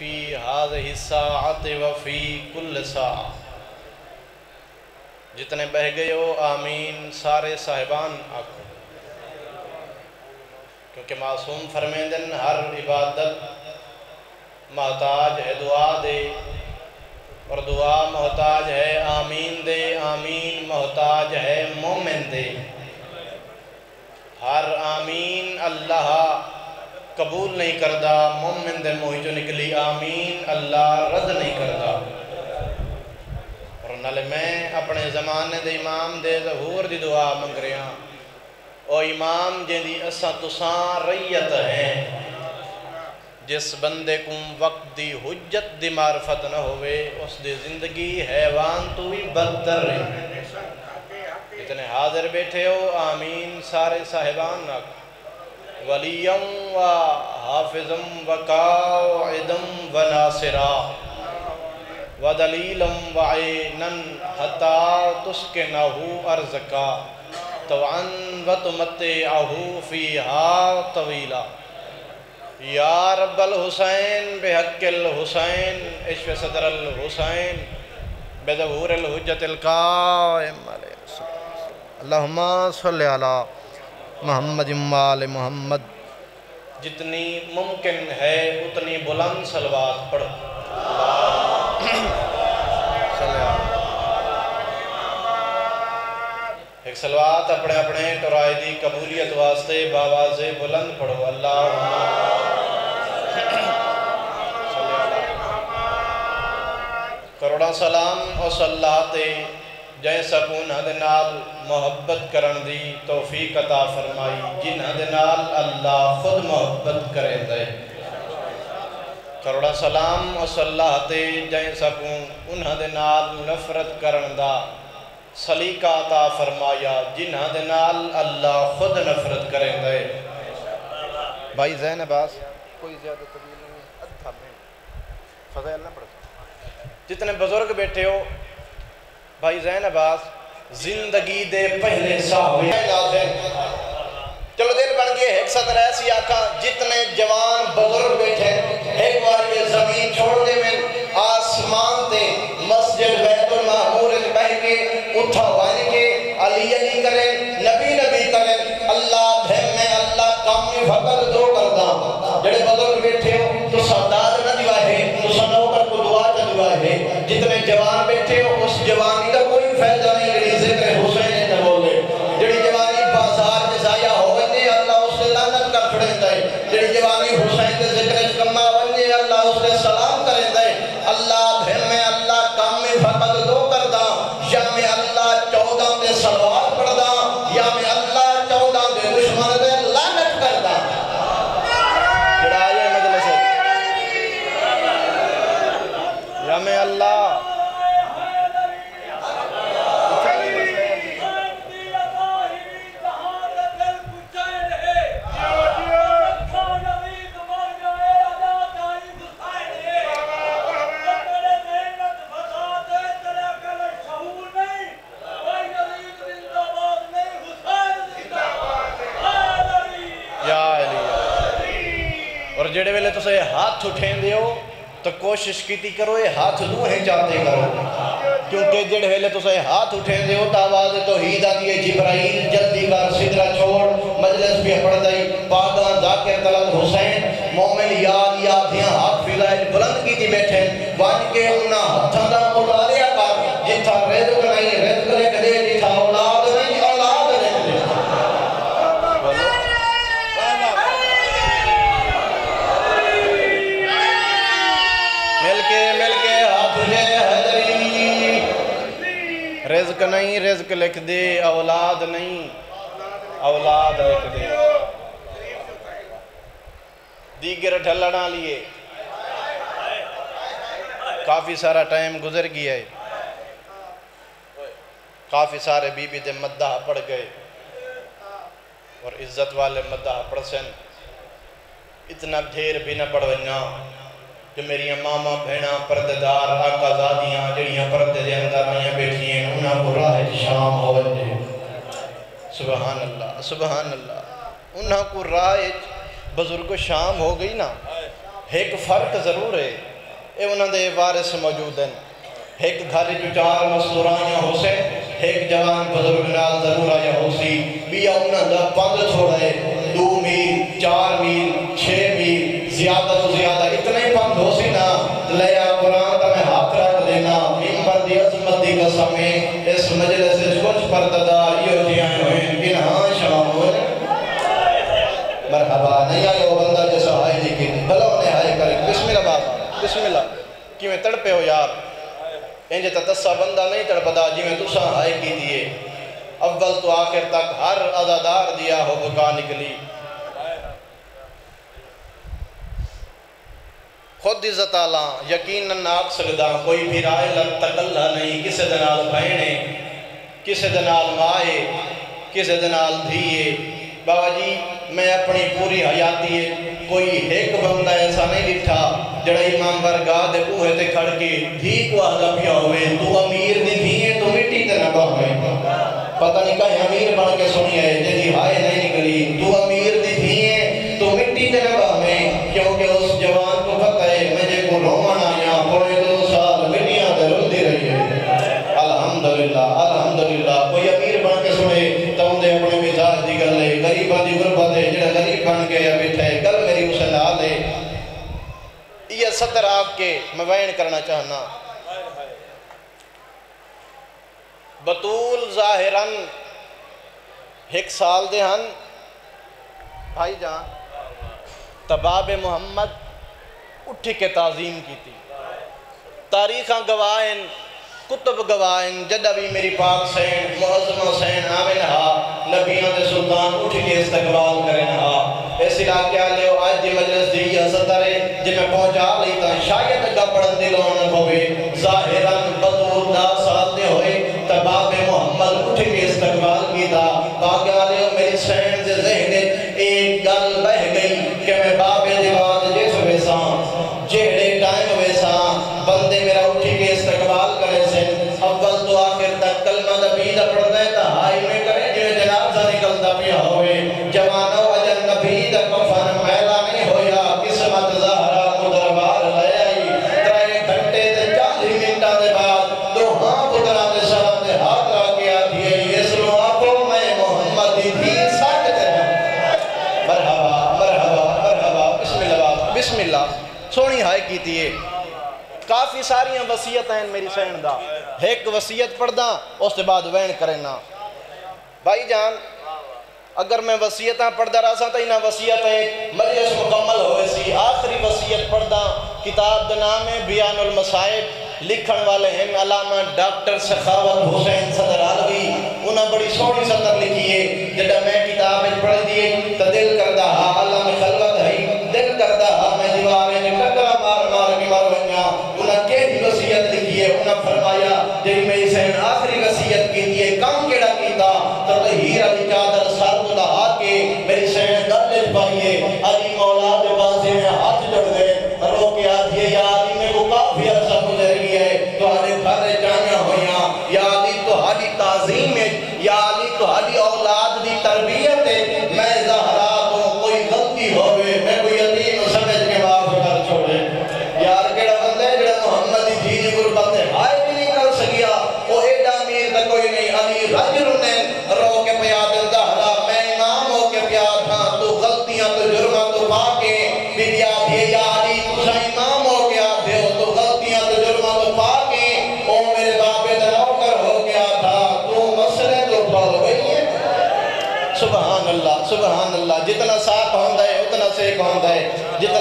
فی هذه الساعت وفی کل ساعة جتنے بہ گئے ہو، آمین، سارے صاحبان آکھو۔ کیونکہ معصوم فرمیندن ہر عبادت محتاج ہے، دعا دے۔ اور دعا محتاج ہے، آمین دے۔ آمین محتاج ہے، مومن دے۔ ہر آمین اللہ قبول نہیں کردہ مومن دے موہی جو نکلی، آمین، اللہ رد نہیں کردہ اور نلے میں اپنے زمانے دے امام دے ظہور دی دعا منگ رہا ہاں۔ او امام جن دی اسا تساں ریت ہیں جس بندے کم وقت دی حجت دی معرفت نہ ہوئے، اس دی زندگی حیوان تو بھی بدتر رہی اتنے حاضر بیٹھے ہو، آمین، سارے صاحبان نہ ولیم و حافظم و قاعدم و ناصرا و دلیلم و عینن حتی تسکنہو ارزکا توعن و تمتعہو فیہا طویلا یا رب الحسین بحق الحسین عشو صدر الحسین بظہور الحجت القائم علیہ اللہم صلی علی محمد امال محمد۔ جتنی ممکن ہے، اتنی بلند سلوات پڑھ۔ صلی علی ایک سلوات اپنے اپنے ٹرائے دی قبولیت واسطے باواز بلند پڑھو۔ اللہ کروڑا سلام اور صلاحتے جائیں سکون نال محبت کرن دی توفیق عطا فرمائی جن نال اللہ خود محبت کرے دے۔ کروڑا سلام اور صلاحتے جائیں سکون ان حد نال نفرت کرن دا سلیقہ عطا فرمایا جن نال اللہ خود نفرت کریں دے۔ بھائی زین عباس کوئی زیادہ طویل نہیں میں فضائل نہ پڑھتا جتنے بزرگ بیٹھے ہو بھائی زین عباس، زندگی دے پہلے صاحبی چلو دل بن گئے ایک صدر ایسی آقا، جتنے جوان بزرگ بیٹھے، ایک بار یہ زمین چھوڑ دے میں آسمان دے مسجد بیت المعمور بہ کے اٹھا وائن کے علی علی کریں، نبی نبی کریں، اللہ دھیم میں، اللہ کام میں فقط دو کردہ۔ جڑے بزرگ بیٹھے یا میں اللہ۔ یا علی۔ اور جڑے ویلے تو تو کوشش کیتی کرو، یہ ہاتھ نو دوہیں چاہتے کرو۔ کیونکہ جڑے ویلے تو سے ہاتھ اٹھیں دیو تا آواز توحید آتی ہے، جبرائیل جلدی کر صدرہ چھوڑ، مجلس بھی پڑھ دائی باغاں ذاکر طلب حسین، مومن یاد یادیاں ہاتھ فضائل بلند کی تھی بیٹھے۔ وان کے انہا ہتھاں دا مطالعہ کر جتھا رزق نہیں رزق لکھ دے جتھا اولاد رزق نہیں، رزق لکھ دے، اولاد نہیں۔ اولاد لکھ دے۔ دیگر ڈھلنا لیے۔ کافی سارا ٹائم گزر گیا ہے۔ کافی سارے بی بی دے مدہ پڑ گئے۔ اور عزت والے مدہ پڑ سن اتنا ڈھیر بھی نہ پڑ پڑھنا کہ میری ماما بھینا پرددار آقا زادیاں جڑیاں پردے دے اندر آئیاں بیٹھی ہیں، انہاں کو راہ شام ہو دے۔ سبحان اللہ سبحان اللہ انہاں کو راہ بزرگ شام ہو گئی نا، ایک فرق ضرور ہے۔ اے انہوں دے وارث موجود ہیں۔ ایک گھر جو چار مستورائیاں ہو سے ایک جوان بزرگ نال ضرور آیا ہو سی۔ بیا انہوں دا پند چھوڑا کیوں تڑپے ہو یار انجھے تتصہ بندہ نہیں تڑپدا جی میں تسا آئے کی دیئے اول تو آخر تک ہر عدادار دیا ہو بکا نکلی خود عزت آلہ یقیناً آگ سکدا کوئی بھی رائے لگ تکلہ نہیں کسے دنال بہنے کسے دنال مائے کسے دنال دھیے بابا جی میں اپنی پوری حیاتی ہے کوئی ایک بندہ ایسا نہیں لٹھا جڑا امام برگاہ دے بوہے تے کھڑ کے دھی کو آدھا پیا ہوئے۔ تو امیر دی ہے تو مٹی تے نہ ہوئے۔ پتہ نہیں کہیں امیر بن کے سنی ہے جدی ہائے نہیں نکلی۔ تو امیر دی ہے تو مٹی تے نہ ہوئے کے میں وین کرنا چاہنا۔ بطول ظاہرن ایک سال دے ہن۔ بھائی جان تباب محمد اٹھی کے تعظیم کی تھی تاریخاں گواہن کتب گواہن جدہ بھی میری پاک سین معظمہ سین آمین ہا۔ نبیان دے سلطان اٹھ کے استقبال کریں ہا۔ اس علاقے آلے ہو آج دی مجلس دی یہ ستر ہے جب میں پہنچا لی تا دلون ہوئے ظاہران بطور دا ساریاں وسیعت ہیں میری سین دا۔ ایک وسیعت پڑھ دا اس کے بعد وین کرنا بھائی جان، اگر میں وسیعتاں پڑھ دا رہا سا تو انہاں وسیعتیں مجلس مکمل ہوئے سی۔ آخری وسیعت پڑھ دا کتاب دا نام ہے بیان المصائب۔ لکھن والے ہیں علامہ ڈاکٹر سخاوت حسین صدر عالوی۔ انہاں بڑی سوڑی صدر لکھی ہے۔ جڑا میں کتاب پڑھ دیئے تو دل کردہ ہاں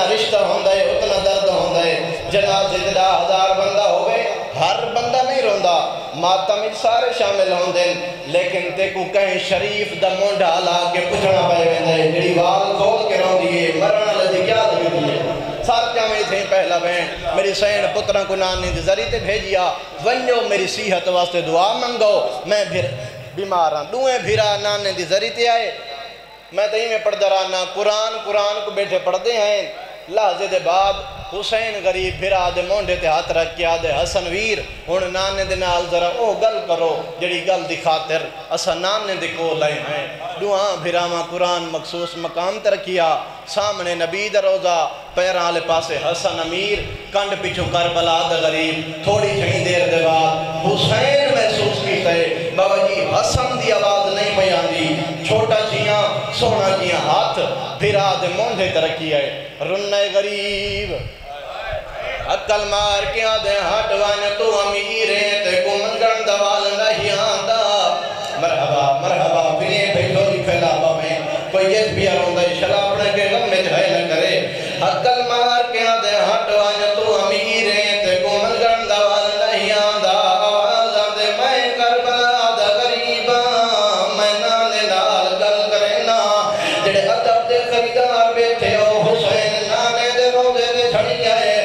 جتنا رشتہ ہوندہ ہے، اتنا درد ہوندہ ہے۔ جناب جتنا ہزار بندہ ہوئے ہر بندہ نہیں روندہ ماتم سارے شامل ہوندے لیکن دیکھو، کہیں شریف دا مونڈا لا کے پچھنا پائے ویندے جڑی وال کھول کے رون دیئے مرنا لدی کیا لگی دیئے ساتھ کیا میں تھے پہلا بہن، میری سین پتران کو نانے دی ذریعے بھیجیا۔ ونجو میری صحت واسطے دعا منگو۔ میں پھر بیمار ہاں دوئیں بھیرا نانے دی ذریعے آئے۔ میں تہی میں پڑھ درانا قرآن قرآن کو بیٹھے پڑھ دے ہیں۔ لحظے دے باب، حسین غریب پھر آدھے مونڈے تے ہاتھ رکھ کے آدھے حسن ویر، ہن نانے دے نال ذرا او گل کرو جڑی گل دی خاطر اسا نانے دے کو لیے ہیں۔ دعاں بھراواں قرآن مخصوص مقام تے رکھیا، سامنے نبی دے روزہ، پیراں والے پاسے حسن امیر، کنڈ پیچھو کربلا دے غریب، تھوڑی جھنی دیر دے بعد حسین محسوس کیتے بابا جی حسن دی آواز نہیں پئی آندی، چھوٹا جی سونا کیا ہاتھ پھر آدھے مونڈے ترکی آئے۔ رنے غریب۔ اکل مار کے آدھے ہٹ وانے تو امیرے تے کومن گرم دوال نہیں آندا۔ مرحبا مرحبا بینے بھیلو دکھے لابا میں۔ کوئی یہ بھی آروں دے شلاپنے کے غم میں جھائے نہ کرے۔ اکل مار ہے کیا ہے؟